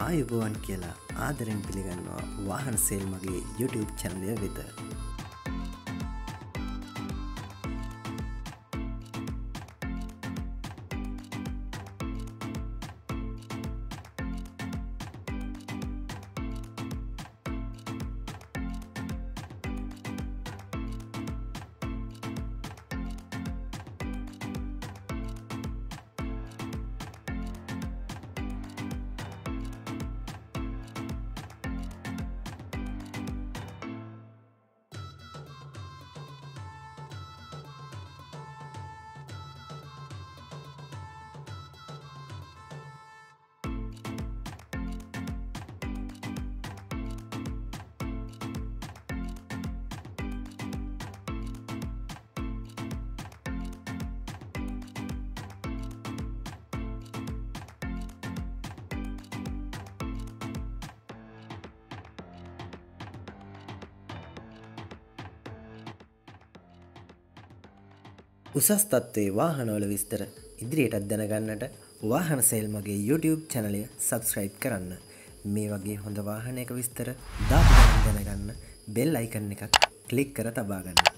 ආයුබෝවන් කියලා ආදරෙන් පිළිගන්නවා වාහන සේල් මගේ YouTube චැනලය වෙත. උසස් තත්ත්වයේ වාහනවල විස්තර ඉදිරියටත් දැනගන්නට වාහන සේල් මගේ YouTube චැනලය සබස්ක්‍රයිබ් කරන්න. මේ වගේ හොඳ වාහනයක විස්තර දාපු දැනගන්න බෙල් අයිකන්න එකක් කලික් කර තබාගන්න